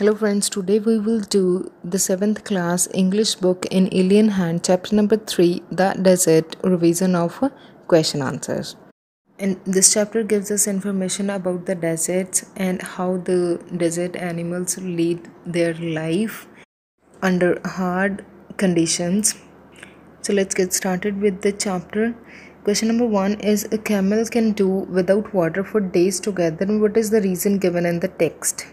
Hello friends, today we will do the 7th class English book in Alien Hand chapter number 3 The Desert revision of question answers. And this chapter gives us information about the deserts and how the desert animals lead their life under hard conditions. So let's get started with the chapter. Question number 1 is a camel can do without water for days together. What is the reason given in the text?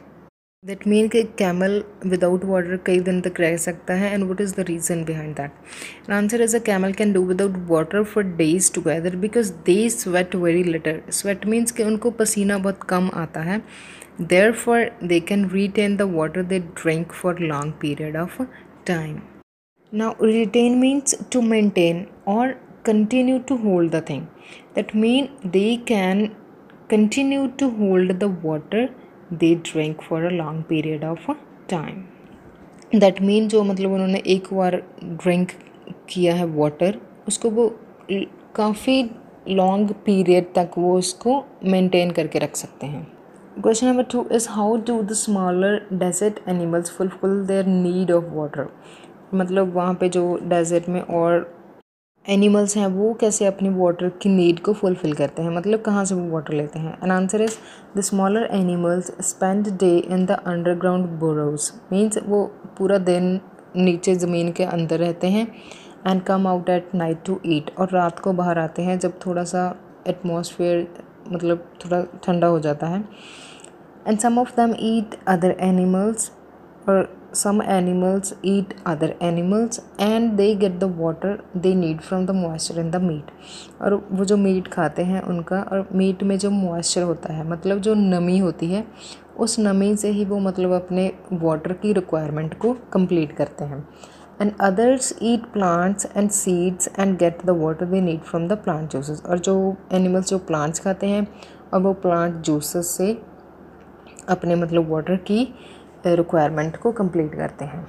That mean कि camel without water कई दिन तक रह सकता है and what is the reason behind that answer is a camel can do without water for days together because they sweat very little sweat means कि उनको पसीना बहुत कम आता है therefore they can retain the water they drink for long period of time now retain means to maintain और continue to hold the thing that mean they can continue to hold the water they drink for a long period of time that mean जो मतलब उन्होंने एक बार drink किया है water उसको वो काफ़ी लॉन्ग पीरियड तक वो उसको मेंटेन करके रख सकते हैं। Question number two is how do the smaller desert animals fulfil their need of water मतलब वहाँ पे जो डेजर्ट में और एनिमल्स हैं, वो कैसे अपनी वाटर की नीड को फुलफ़िल करते हैं? मतलब कहाँ से वो वाटर लेते हैं? An answer is the smaller animals spend day in the underground burrows means वो पूरा दिन नीचे ज़मीन के अंदर रहते हैं and come out at night to eat और रात को बाहर आते हैं जब थोड़ा सा एटमोसफेयर मतलब थोड़ा ठंडा हो जाता है. And some of them eat other animals और some animals eat other animals and they get the water they need from the moisture in the meat. और वो जो मीट खाते हैं उनका, और मीट में जो मॉइस्चर होता है मतलब जो नमी होती है, उस नमी से ही वो मतलब अपने वाटर की रिक्वायरमेंट को कंप्लीट करते हैं। And others eat plants and seeds and get the water they need from the plant juices और जो एनिमल्स जो प्लांट्स खाते हैं, और वो प्लांट जूसेस से अपने मतलब वाटर की रिक्वायरमेंट को कंप्लीट करते हैं।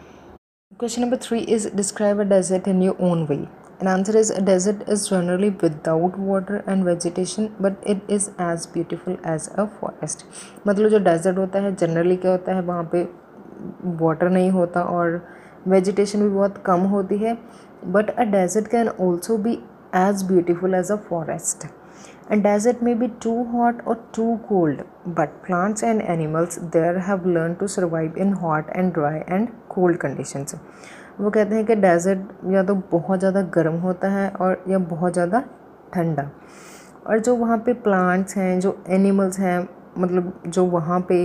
Question number three is describe a desert in your own way an answer is a desert is generally without water and vegetation but it is as beautiful as a forest मतलब जो desert होता है generally क्या होता है, वहाँ पे water नहीं होता और वेजिटेशन भी बहुत कम होती है but a desert can also be as beautiful as a forest and desert may be too hot or too cold, but plants and animals there have learned to survive in hot and dry and cold conditions. वो कहते हैं कि dessert या तो बहुत ज़्यादा गर्म होता है और या बहुत ज़्यादा ठंडा। और जो वहाँ पे प्लांट्स हैं, जो एनिमल्स हैं मतलब जो वहाँ पे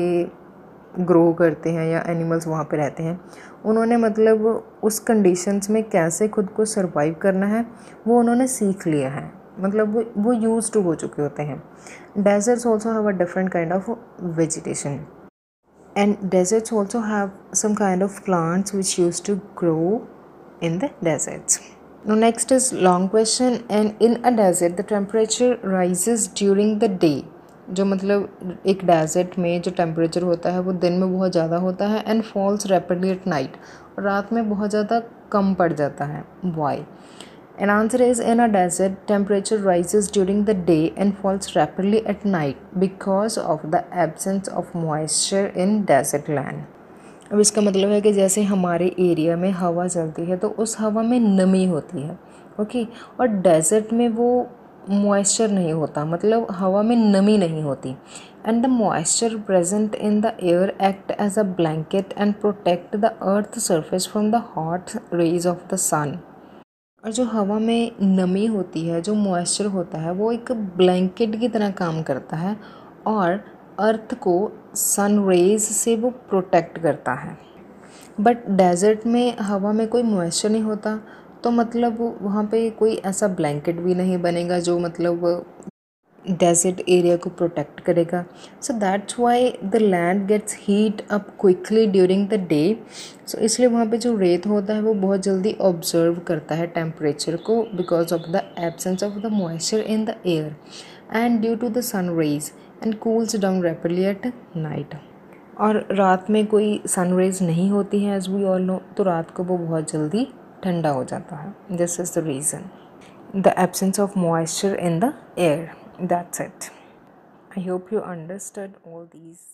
ग्रो करते हैं या एनिमल्स वहाँ पे रहते हैं, उन्होंने मतलब उस कंडीशंस में कैसे खुद को सरवाइव करना है, वो उन्होंने सीख लिया है। मतलब वो वो यूज़ टू हो चुके होते हैं। Deserts also have a different kind of vegetation and deserts also have some kind of plants which use to grow in the deserts. Now, next is long question. And in a desert, the temperature rises during the day. जो मतलब एक desert में जो temperature होता है, वो दिन में बहुत ज़्यादा होता है and falls rapidly at night और रात में बहुत ज़्यादा कम पड़ जाता है. Why An answer is in a desert, temperature rises during the day and falls rapidly at night because of the absence of moisture in desert land. अब इसका मतलब है कि जैसे हमारे एरिया में हवा चलती है तो उस हवा में नमी होती है ओके और डेजर्ट में वो मॉइस्चर नहीं होता मतलब हवा में नमी नहीं होती। And the moisture present in the air act as a blanket and protect the earth surface from the hot rays of the sun और जो हवा में नमी होती है, जो मॉइस्चर होता है, वो एक ब्लैंकेट की तरह काम करता है और अर्थ को सन रेज से वो प्रोटेक्ट करता है। बट डेजर्ट में हवा में कोई मॉइस्चर नहीं होता तो मतलब वहाँ पे कोई ऐसा ब्लैंकेट भी नहीं बनेगा जो मतलब डेजर्ट एरिया को प्रोटेक्ट करेगा। So that's why the land gets heat up quickly during the day so इसलिए वहाँ पे जो रेत होता है वो बहुत जल्दी ऑब्ज़र्व करता है टेम्परेचर को because of the absence of the moisture in the air and due to the sun rays and cools down rapidly at night और रात में कोई सन रेज नहीं होती है एज वी ऑल नो तो रात को वो बहुत जल्दी ठंडा हो जाता है। This is the reason the absence of moisture in the air that's it. I hope you understood all these